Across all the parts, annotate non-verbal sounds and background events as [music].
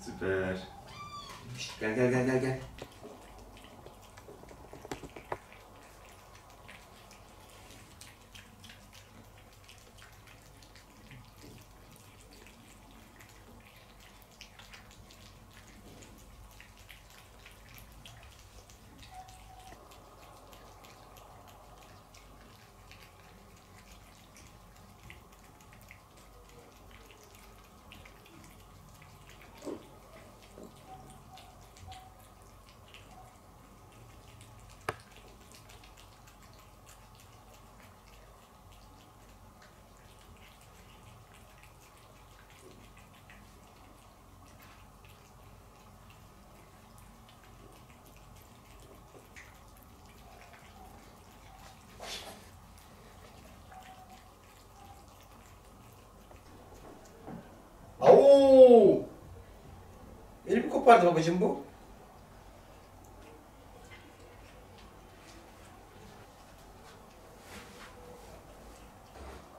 Süper. Gel gel gel gel gel. Elimi kopardı babacığım bu.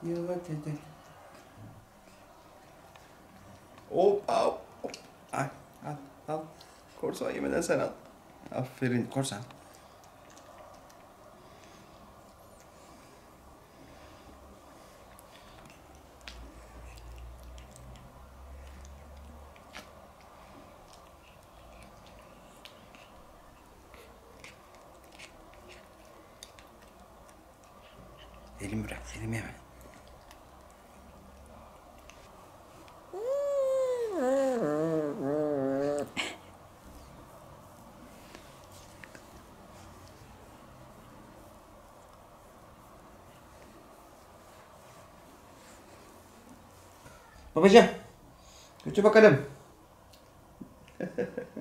Yuva dede. Hop, hop, hop. Ay, al, al. Korsan yemeden sen al. Aferin korsan. Elimi bırak, elimi yeme. Babacığım, götür bakalım. [laughs]